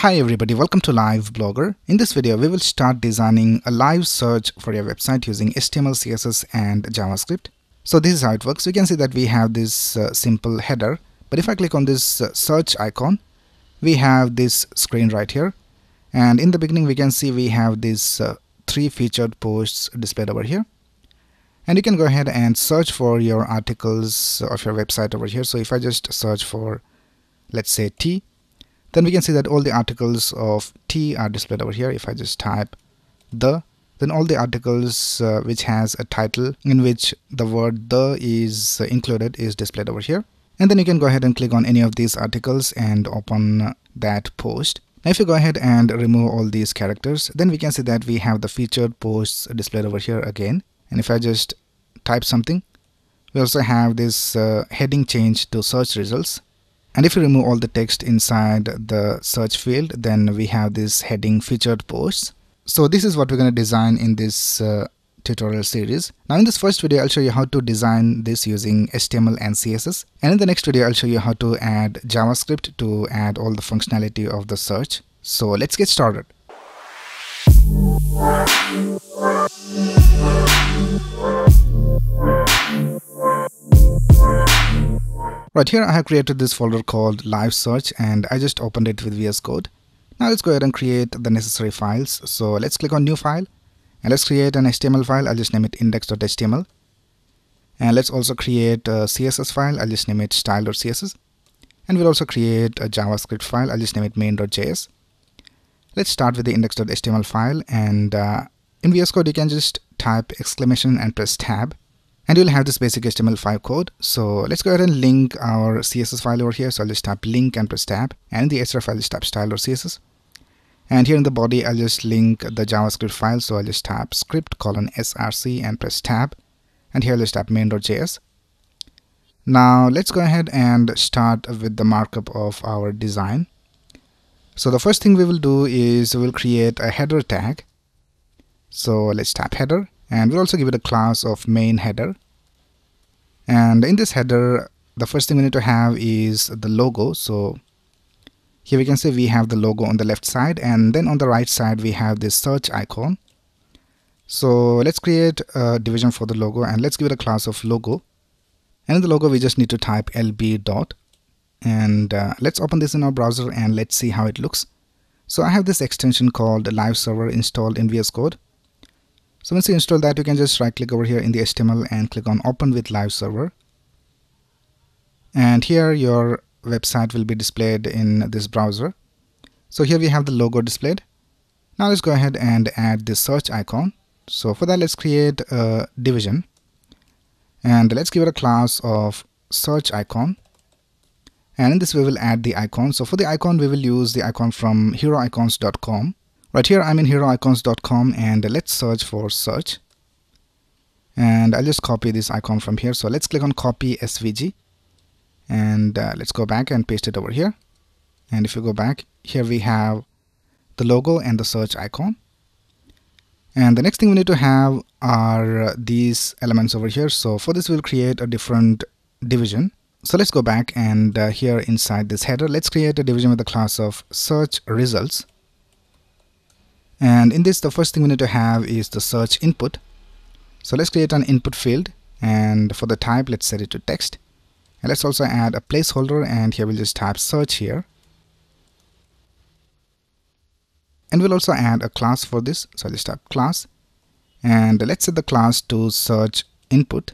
Hi everybody, welcome to Live Blogger. In this video, we will start designing a live search for your website using HTML, CSS and JavaScript. So this is how it works. We can see that we have this uh, simple header, but if I click on this uh, search icon, we have this screen right here. And in the beginning, we can see we have these uh, three featured posts displayed over here. And you can go ahead and search for your articles of your website over here. So if I just search for, let's say T, then we can see that all the articles of T are displayed over here. If I just type the, then all the articles uh, which has a title in which the word the is uh, included is displayed over here. And then you can go ahead and click on any of these articles and open that post. Now if you go ahead and remove all these characters, then we can see that we have the featured posts displayed over here again. And if I just type something, we also have this uh, heading change to search results and if you remove all the text inside the search field, then we have this heading featured posts. So this is what we're going to design in this uh, tutorial series. Now in this first video, I'll show you how to design this using HTML and CSS. And in the next video, I'll show you how to add JavaScript to add all the functionality of the search. So let's get started. Right here I have created this folder called live search and I just opened it with VS Code. Now let's go ahead and create the necessary files. So let's click on new file and let's create an HTML file. I'll just name it index.html. And let's also create a CSS file. I'll just name it style.css. And we'll also create a JavaScript file. I'll just name it main.js. Let's start with the index.html file and uh, in VS Code you can just type exclamation and press tab and you'll have this basic HTML5 code. So let's go ahead and link our CSS file over here. So I'll just type link and press tab and in the href I'll just tap style or CSS. And here in the body, I'll just link the JavaScript file. So I'll just type script colon src and press tab. And here I'll just tap main.js. Now let's go ahead and start with the markup of our design. So the first thing we will do is we'll create a header tag. So let's tap header and we'll also give it a class of main header. And in this header the first thing we need to have is the logo. So here we can see we have the logo on the left side. And then on the right side we have this search icon. So let's create a division for the logo and let's give it a class of logo. And in the logo we just need to type lb dot. And uh, let's open this in our browser and let's see how it looks. So I have this extension called live server installed in VS Code so once you install that, you can just right click over here in the HTML and click on open with live server. And here your website will be displayed in this browser. So here we have the logo displayed. Now let's go ahead and add the search icon. So for that, let's create a division and let's give it a class of search icon. And in this we will add the icon. So for the icon, we will use the icon from heroicons.com. Right here I'm in heroicons.com and let's search for search. And I'll just copy this icon from here. So let's click on copy SVG and uh, let's go back and paste it over here. And if you go back, here we have the logo and the search icon. And the next thing we need to have are uh, these elements over here. So for this, we'll create a different division. So let's go back and uh, here inside this header, let's create a division with the class of search results. And in this, the first thing we need to have is the search input. So let's create an input field and for the type, let's set it to text. And let's also add a placeholder and here we'll just type search here. And we'll also add a class for this. So I'll just type class and let's set the class to search input.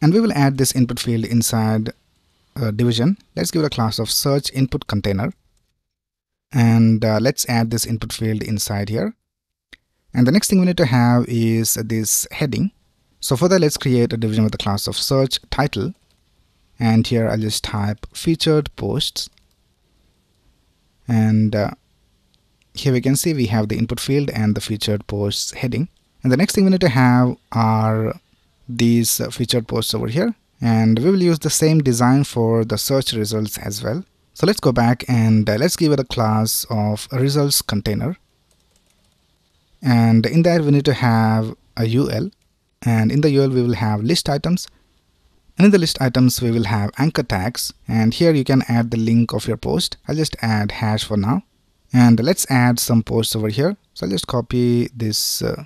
And we will add this input field inside a division. Let's give it a class of search input container and uh, let's add this input field inside here. And the next thing we need to have is this heading. So for that let's create a division with the class of search title. And here I'll just type featured posts. And uh, here we can see we have the input field and the featured posts heading. And the next thing we need to have are these featured posts over here. And we will use the same design for the search results as well so let's go back and uh, let's give it a class of results container. And in there we need to have a UL and in the UL we will have list items. and in the list items we will have anchor tags. And here you can add the link of your post. I'll just add hash for now. And let's add some posts over here. So I'll just copy this uh,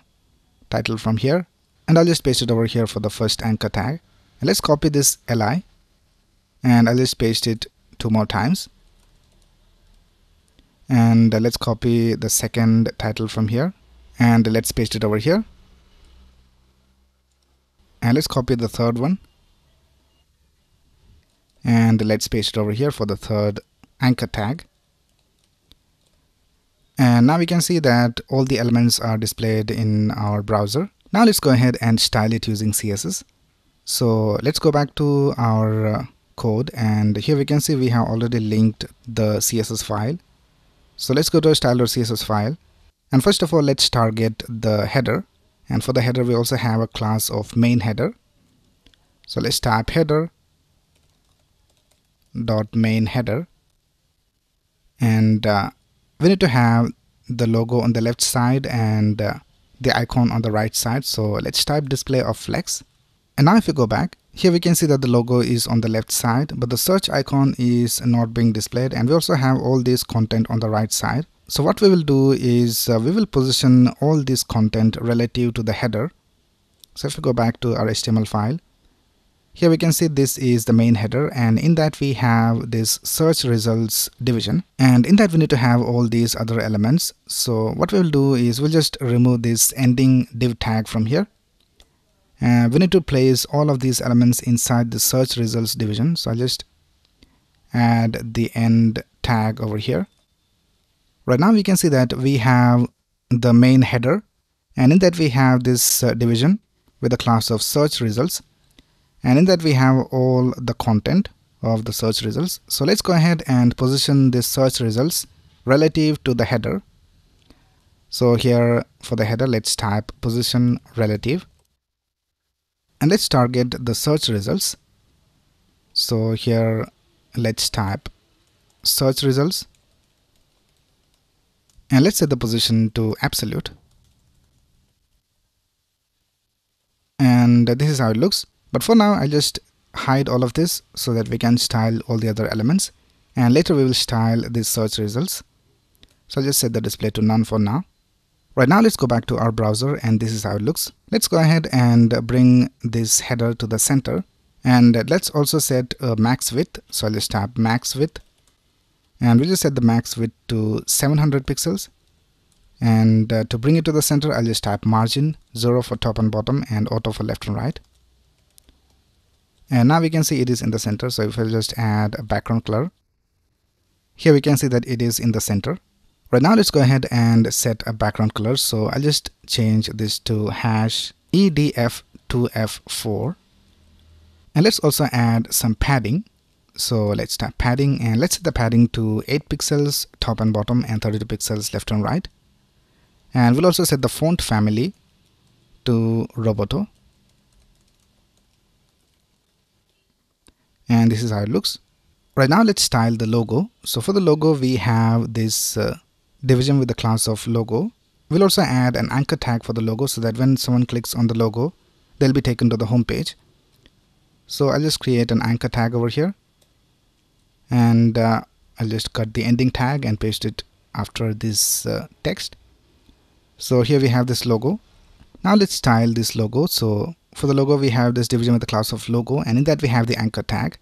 title from here. And I'll just paste it over here for the first anchor tag. And let's copy this li and I'll just paste it two more times. And uh, let's copy the second title from here. And let's paste it over here. And let's copy the third one. And let's paste it over here for the third anchor tag. And now we can see that all the elements are displayed in our browser. Now let's go ahead and style it using css so let's go back to our uh, code and here we can see we have already linked the css file. So let's go to style.css file. And first of all let's target the header. And for the header we also have a class of main header. So let's type header dot main header. And uh, we need to have the logo on the left side and uh, the icon on the right side. So let's type display of flex. And now if you go back here we can see that the logo is on the left side but the search icon is not being displayed and we also have all this content on the right side so what we will do is uh, we will position all this content relative to the header so if we go back to our HTML file here we can see this is the main header and in that we have this search results division and in that we need to have all these other elements. So what we'll do is we'll just remove this ending div tag from here. And we need to place all of these elements inside the search results division. So I'll just add the end tag over here. Right now we can see that we have the main header and in that we have this uh, division with the class of search results and in that we have all the content of the search results so let's go ahead and position this search results relative to the header so here for the header let's type position relative and let's target the search results. So here let's type search results. And let's set the position to absolute. And this is how it looks. But for now I'll just hide all of this so that we can style all the other elements. And later we will style these search results. So I'll just set the display to none for now. Right now let's go back to our browser and this is how it looks. Let's go ahead and bring this header to the center and let's also set a max width. So I'll just tap max width and we'll just set the max width to 700 pixels and uh, to bring it to the center I'll just type margin 0 for top and bottom and auto for left and right and now we can see it is in the center so if I just add a background color here we can see that it is in the center right now let's go ahead and set a background color. So I'll just change this to hash EDF2F4 and let's also add some padding. So let's tap padding and let's set the padding to 8 pixels top and bottom and 32 pixels left and right. And we'll also set the font family to Roboto. And this is how it looks. Right now let's style the logo. So for the logo we have this uh, division with the class of logo. We'll also add an anchor tag for the logo so that when someone clicks on the logo they'll be taken to the home page. So I'll just create an anchor tag over here. And uh, I'll just cut the ending tag and paste it after this uh, text. So here we have this logo. Now let's style this logo. So for the logo we have this division with the class of logo and in that we have the anchor tag.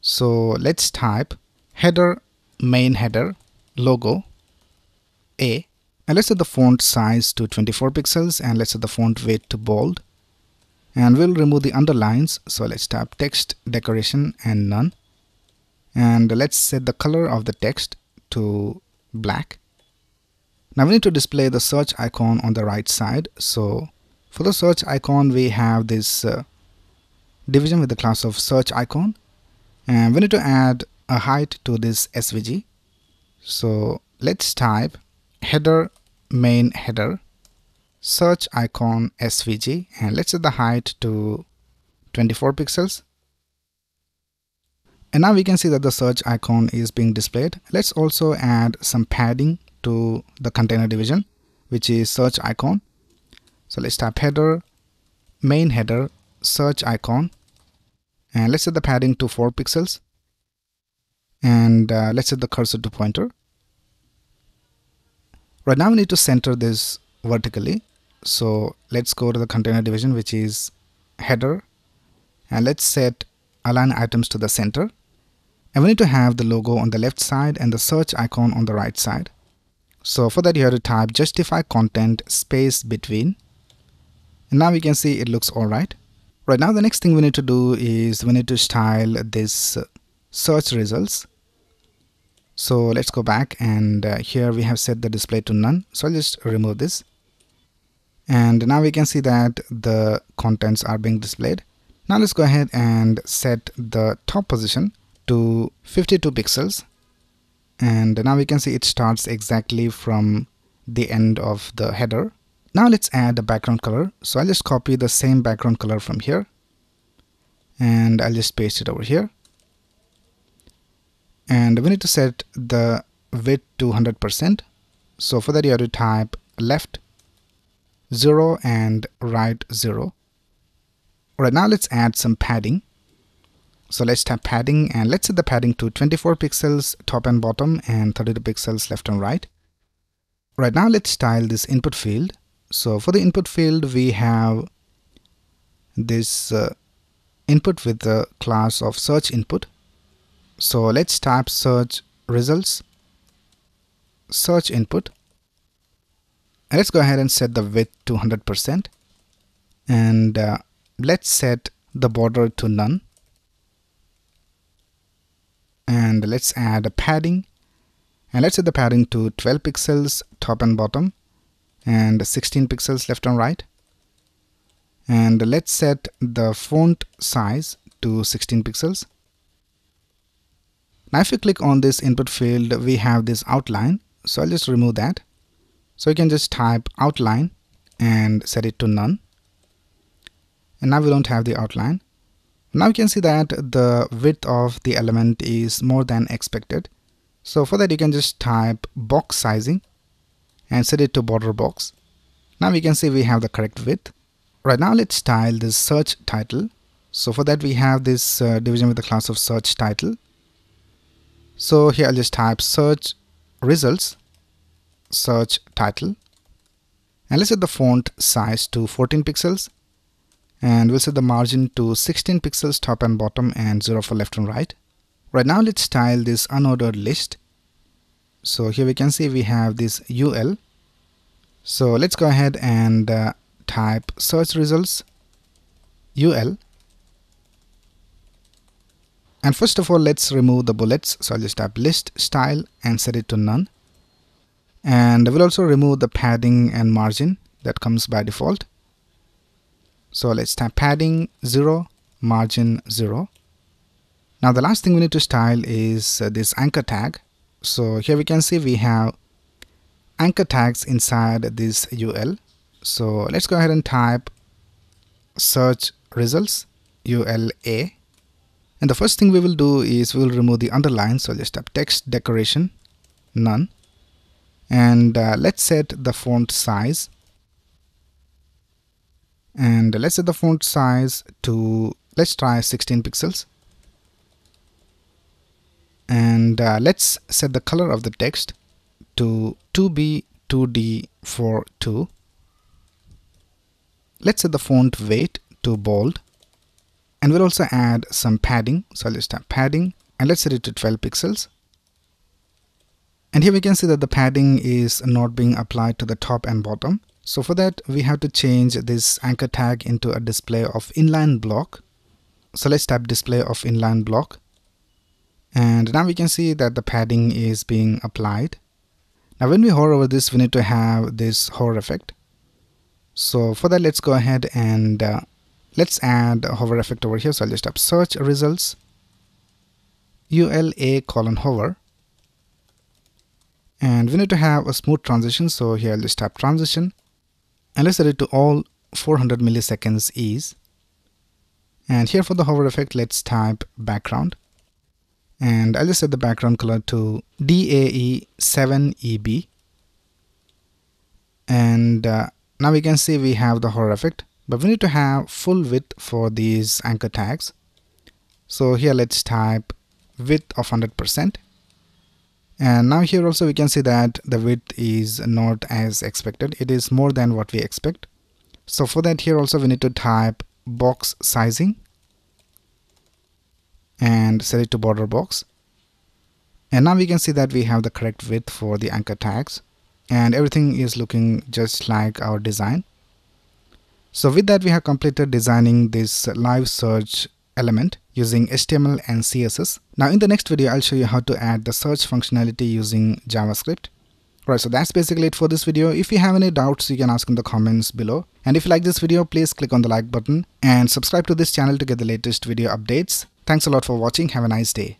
So let's type header main header logo a and let's set the font size to 24 pixels and let's set the font weight to bold and we'll remove the underlines so let's type text decoration and none and let's set the color of the text to black now we need to display the search icon on the right side so for the search icon, we have this uh, division with the class of search icon. And we need to add a height to this SVG. So let's type header main header search icon SVG and let's set the height to 24 pixels. And now we can see that the search icon is being displayed. Let's also add some padding to the container division, which is search icon so let's type header main header search icon and let's set the padding to 4 pixels and uh, let's set the cursor to pointer right now we need to center this vertically. So let's go to the container division which is header. And let's set align items to the center. And we need to have the logo on the left side and the search icon on the right side. So for that you have to type justify content space between. And now we can see it looks alright right now the next thing we need to do is we need to style this search results so let's go back and uh, here we have set the display to none. So I'll just remove this. And now we can see that the contents are being displayed. Now let's go ahead and set the top position to 52 pixels. And now we can see it starts exactly from the end of the header. Now let's add a background color. So I'll just copy the same background color from here. And I'll just paste it over here and we need to set the width to 100% so for that you have to type left 0 and right 0 Alright now let's add some padding. So let's tap padding and let's set the padding to 24 pixels top and bottom and 32 pixels left and right. Right now let's style this input field. So for the input field we have this uh, input with the class of search input so let's type search results search input. Let's go ahead and set the width to 100% and uh, let's set the border to none. And let's add a padding. And let's set the padding to 12 pixels top and bottom and 16 pixels left and right. And let's set the font size to 16 pixels now if you click on this input field, we have this outline. So I'll just remove that. So you can just type outline and set it to none. And now we don't have the outline. Now you can see that the width of the element is more than expected. So for that you can just type box sizing and set it to border box. Now we can see we have the correct width. Right now let's style this search title. So for that we have this uh, division with the class of search title so here I'll just type search results search title and let's set the font size to 14 pixels and we'll set the margin to 16 pixels top and bottom and 0 for left and right. Right now let's style this unordered list. So here we can see we have this UL so let's go ahead and uh, type search results UL and first of all, let's remove the bullets. So I'll just type list style and set it to none. And I will also remove the padding and margin that comes by default. So let's type padding 0, margin 0. Now the last thing we need to style is uh, this anchor tag. So here we can see we have anchor tags inside this UL. So let's go ahead and type search results ULA and the first thing we will do is we will remove the underline. So just tap text decoration none. And uh, let's set the font size. And let's set the font size to let's try 16 pixels. And uh, let's set the color of the text to 2b 2d 4 2 let's set the font weight to bold and we'll also add some padding. So let's tap padding and let's set it to 12 pixels. And here we can see that the padding is not being applied to the top and bottom. So for that we have to change this anchor tag into a display of inline block. So let's tap display of inline block. And now we can see that the padding is being applied. Now when we hover over this we need to have this hover effect. So for that let's go ahead and uh, let's add a hover effect over here. So I'll just type search results ULA colon hover. And we need to have a smooth transition. So here I'll just type transition. And let's set it to all 400 milliseconds ease. And here for the hover effect let's type background. And I'll just set the background color to DAE 7EB and uh, now we can see we have the hover effect but we need to have full width for these anchor tags. So here let's type width of 100% and now here also we can see that the width is not as expected. It is more than what we expect. So for that here also we need to type box sizing and set it to border box. And now we can see that we have the correct width for the anchor tags. And everything is looking just like our design so with that we have completed designing this live search element using HTML and CSS. Now in the next video I'll show you how to add the search functionality using JavaScript. Right, so that's basically it for this video. If you have any doubts, you can ask in the comments below. And if you like this video, please click on the like button and subscribe to this channel to get the latest video updates. Thanks a lot for watching. Have a nice day.